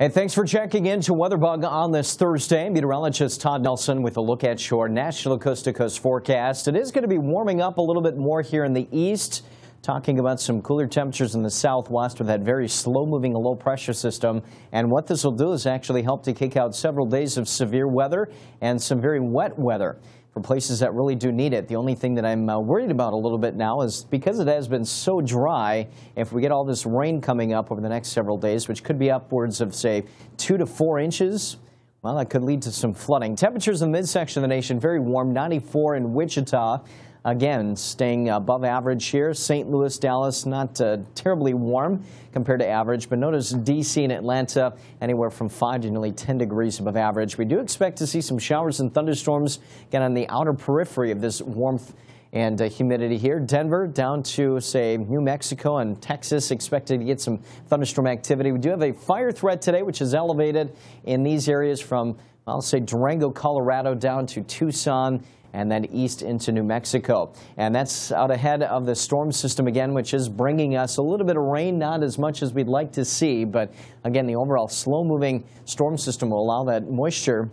And thanks for checking in to WeatherBug on this Thursday. Meteorologist Todd Nelson with a look at your national coast to coast forecast. It is going to be warming up a little bit more here in the east. Talking about some cooler temperatures in the southwest with that very slow moving low pressure system. And what this will do is actually help to kick out several days of severe weather and some very wet weather for places that really do need it. The only thing that I'm uh, worried about a little bit now is because it has been so dry, if we get all this rain coming up over the next several days, which could be upwards of, say, two to four inches, well, that could lead to some flooding. Temperatures in the midsection of the nation very warm, 94 in Wichita. Again, staying above average here. St. Louis, Dallas, not uh, terribly warm compared to average, but notice D.C. and Atlanta anywhere from 5 to nearly 10 degrees above average. We do expect to see some showers and thunderstorms again on the outer periphery of this warmth and uh, humidity here. Denver down to, say, New Mexico and Texas, expected to get some thunderstorm activity. We do have a fire threat today, which is elevated in these areas from, I'll say, Durango, Colorado down to Tucson and then east into New Mexico. And that's out ahead of the storm system again, which is bringing us a little bit of rain, not as much as we'd like to see. But again, the overall slow moving storm system will allow that moisture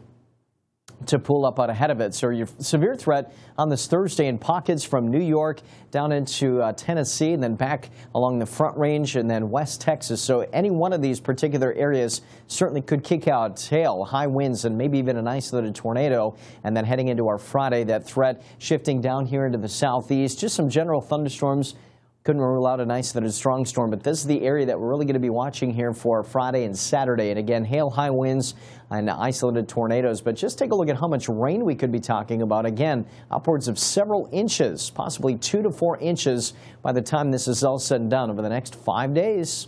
to pull up out ahead of it. So your severe threat on this Thursday in pockets from New York down into uh, Tennessee and then back along the front range and then West Texas. So any one of these particular areas certainly could kick out hail, high winds, and maybe even an isolated tornado. And then heading into our Friday, that threat shifting down here into the southeast. Just some general thunderstorms couldn't rule out an isolated strong storm, but this is the area that we're really going to be watching here for Friday and Saturday. And again, hail, high winds, and isolated tornadoes. But just take a look at how much rain we could be talking about. Again, upwards of several inches, possibly two to four inches by the time this is all said and done over the next five days.